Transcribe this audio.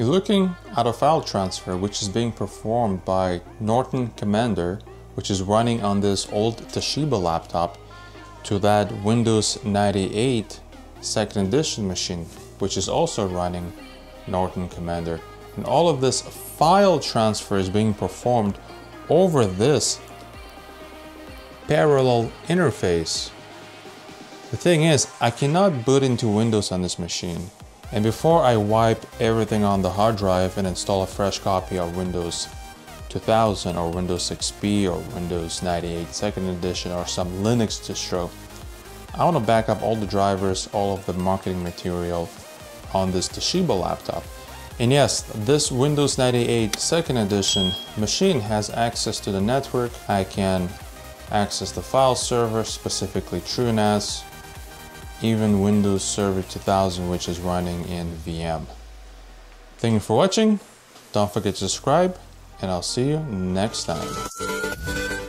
Looking at a file transfer which is being performed by Norton Commander which is running on this old Toshiba laptop to that Windows 98 second edition machine which is also running Norton Commander. And all of this file transfer is being performed over this parallel interface. The thing is, I cannot boot into Windows on this machine. And before I wipe everything on the hard drive and install a fresh copy of Windows 2000 or Windows XP or Windows 98 second edition or some Linux distro, I want to back up all the drivers, all of the marketing material on this Toshiba laptop. And yes, this Windows 98 second edition machine has access to the network. I can access the file server, specifically TrueNAS, even Windows Server 2000, which is running in VM. Thank you for watching. Don't forget to subscribe, and I'll see you next time.